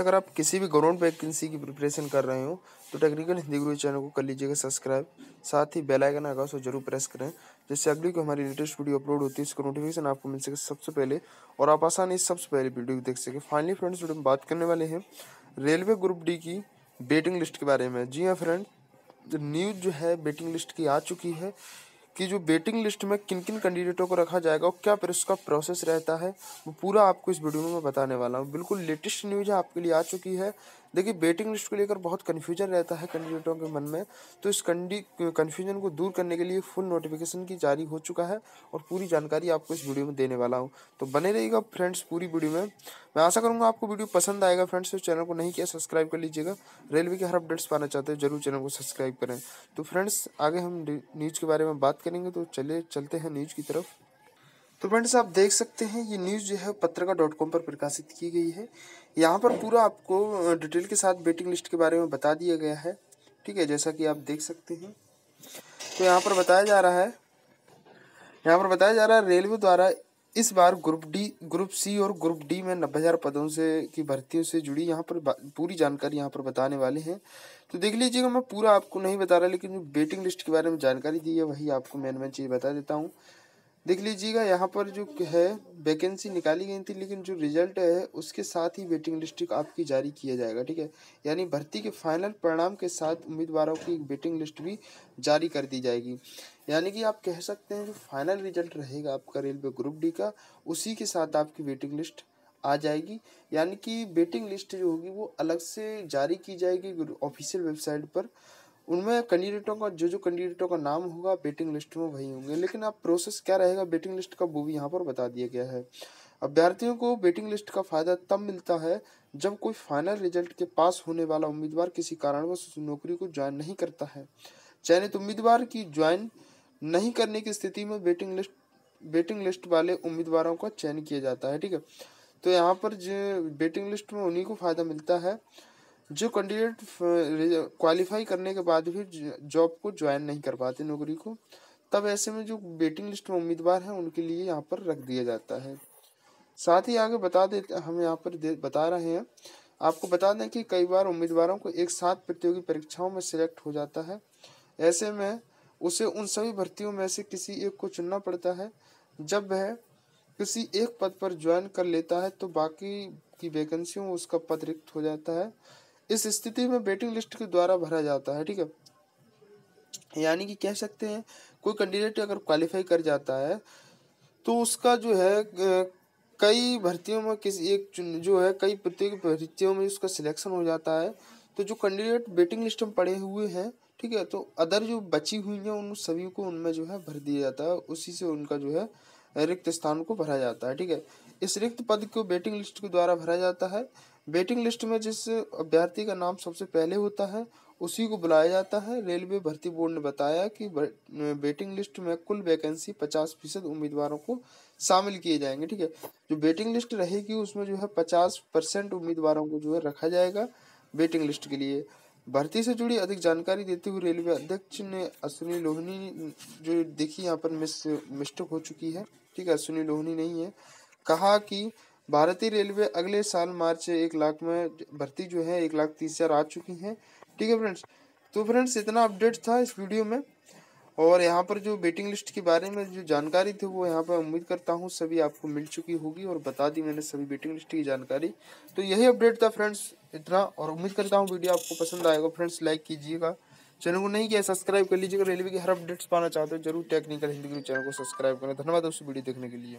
अगर आप किसी भी गवर्नमेंट वैकेंसी की प्रिपरेशन कर रहे हो तो टेक्निकल हिंदी गुरु चैनल को कर लीजिएगा सब्सक्राइब साथ ही बेल आइकन आगा उसको ज़रूर प्रेस करें। जिससे अगली को हमारी लेटेस्ट वीडियो अपलोड होती है, इसका नोटिफिकेशन आपको मिल सके सबसे पहले। और आप आसानी से सबसे पहले वीडियो देख सके। फाइनली फ्रेंड्स वीडियो में बात करने वाले हैं रेलवे ग्रुप डी की वेटिंग लिस्ट के बारे में। जी हाँ फ्रेंड न्यूज़ जो है वेटिंग लिस्ट की आ चुकी है। कि जो वेटिंग लिस्ट में किन किन कैंडिडेटों को रखा जाएगा और क्या उसका प्रोसेस रहता है, वो पूरा आपको इस वीडियो में मैं बताने वाला हूँ। बिल्कुल लेटेस्ट न्यूज़ आपके लिए आ चुकी है। देखिए वेटिंग लिस्ट को लेकर बहुत कन्फ्यूज़न रहता है कैंडिडेटों के मन में। तो इस कंडी कन्फ्यूज़न को दूर करने के लिए फुल नोटिफिकेशन की जारी हो चुका है और पूरी जानकारी आपको इस वीडियो में देने वाला हूँ। तो बने रहिएगा फ्रेंड्स पूरी वीडियो में। मैं आशा करूँगा आपको वीडियो पसंद आएगा फ्रेंड्स तो चैनल को नहीं किया सब्सक्राइब कर लीजिएगा। रेलवे के हर अपडेट्स पाना चाहते हैं, ज़रूर चैनल को सब्सक्राइब करें। तो फ्रेंड्स आगे हम न्यूज़ के बारे में बात करेंगे तो चले, चलते हैं न्यूज़ की तरफ़। तो फ्रेंड्स आप देख सकते हैं, ये न्यूज़ जो है पत्रिका डॉट कॉम पर प्रकाशित की गई है। यहाँ पर पूरा आपको डिटेल के साथ वेटिंग लिस्ट के बारे में बता दिया गया है। ठीक है, जैसा कि आप देख सकते हैं। तो यहाँ पर बताया जा रहा है, यहाँ पर बताया जा रहा है, रेलवे द्वारा इस बार ग्रुप डी ग्रुप सी और ग्रुप डी में नब्बे हज़ार पदों से, की भर्तियों से जुड़ी यहाँ पर पूरी जानकारी यहाँ पर बताने वाले हैं। तो देख लीजिएगा, मैं पूरा आपको नहीं बता रहा, लेकिन जो वेटिंग लिस्ट के बारे में जानकारी दी है, वही आपको मेन मेन चीज़ बता देता हूँ। देख लीजिएगा, यहाँ पर जो है वैकेंसी निकाली गई थी, लेकिन जो रिज़ल्ट है, उसके साथ ही वेटिंग लिस्ट आपकी जारी किया जाएगा, ठीक है? यानी भर्ती के फाइनल परिणाम के साथ उम्मीदवारों की वेटिंग लिस्ट भी जारी कर दी जाएगी। यानी कि आप कह सकते हैं, जो फाइनल रिज़ल्ट रहेगा आपका रेलवे ग्रुप डी का, उसी के साथ आपकी वेटिंग लिस्ट आ जाएगी। यानी कि वेटिंग लिस्ट जो होगी, वो अलग से जारी की जाएगी ऑफिशियल वेबसाइट पर। उनमें कैंडिडेटों का जो जो कैंडिडेटों का नाम होगा वेटिंग लिस्ट में वही होंगे। लेकिन अब प्रोसेस क्या रहेगा? वेटिंग लिस्ट का वो भी यहाँ पर बता दिया गया है। अभ्यर्थियों को वेटिंग लिस्ट का फ़ायदा तब मिलता है जब कोई फाइनल रिज़ल्ट के पास होने वाला उम्मीदवार किसी कारणवश उस नौकरी को ज्वाइन नहीं करता है। चयनित उम्मीदवार की ज्वाइन नहीं करने की स्थिति में वेटिंग लिस्ट वेटिंग लिस्ट वाले उम्मीदवारों का चयन किया जाता है, ठीक है? तो यहाँ पर जो वेटिंग लिस्ट में उन्हीं को फ़ायदा मिलता है। जो कैंडिडेट क्वालिफाई करने के बाद भी जॉब को ज्वाइन नहीं कर पाते नौकरी को, तब ऐसे में जो वेटिंग लिस्ट में उम्मीदवार हैं, उनके लिए यहाँ पर रख दिया जाता है। साथ ही आगे बता देते, हम यहाँ पर बता रहे हैं। आपको बता दें कि कई बार उम्मीदवारों को एक साथ प्रतियोगी परीक्षाओं में सिलेक्ट हो जाता है। ऐसे में उसे उन सभी भर्तियों में से किसी एक को चुनना पड़ता है। जब वह किसी एक पद पर ज्वाइन कर लेता है तो बाकी की वैकेंसियों उसका पद रिक्त हो जाता है। इस स्थिति में वेटिंग लिस्ट के द्वारा भरा जाता है, ठीक है? यानी कि कह सकते हैं, कोई कैंडिडेट अगर क्वालिफाई कर जाता है तो उसका जो है कई भर्तियों में किसी एक जो है, कई प्रतियोगी भर्तियों में उसका सिलेक्शन हो जाता है। तो जो कैंडिडेट वेटिंग लिस्ट में पड़े हुए हैं, ठीक है तो अदर जो बची हुई हैं, उन सभी को उनमें जो है भर दिया जाता है, उसी से उनका जो है, रिक्त स्थान को भरा जाता है, ठीक है? इस रिक्त पद को वेटिंग लिस्ट के द्वारा भरा जाता है वेटिंग लिस्ट में जिस अभ्यर्थी का नाम सबसे पहले होता है, उसी को बुलाया जाता है। रेलवे भर्ती बोर्ड ने बताया कि वेटिंग लिस्ट में कुल वैकेंसी पचास फ़ीसद उम्मीदवारों को शामिल किए जाएँगे, ठीक है? जो वेटिंग लिस्ट रहेगी, उसमें जो है पचास परसेंट उम्मीदवारों को जो है रखा जाएगा वेटिंग लिस्ट के लिए। भर्ती से जुड़ी अधिक जानकारी देते हुए रेलवे अध्यक्ष ने अश्विनी लोहनी, जो देखी यहाँ पर मिस, मिस्टेक हो चुकी है, ठीक है? अश्विनी लोहनी नहीं है, कहा कि भारतीय रेलवे अगले साल मार्च एक लाख में भर्ती जो है, एक लाख तीस हज़ार आ चुकी हैं। ठीक है फ्रेंड्स? तो फ्रेंड्स, इतना अपडेट था इस वीडियो में। और यहाँ पर जो वेटिंग लिस्ट के बारे में जो जानकारी थी, वो यहाँ पर उम्मीद करता हूँ सभी आपको मिल चुकी होगी और बता दी मैंने सभी वेटिंग लिस्ट की जानकारी। तो यही अपडेट था फ्रेंड्स, इतना। और उम्मीद करता हूँ वीडियो आपको पसंद आएगा। फ्रेंड्स लाइक कीजिएगा। चैनल को नहीं किया सब्सक्राइब कर लीजिएगा। रेलवे के हर अपडेट्स पाना चाहते हो, ज़रूर टेक्निकल हिंदी चैनल को सब्सक्राइब करें। धन्यवाद दोस्तों, वीडियो देखने के लिए।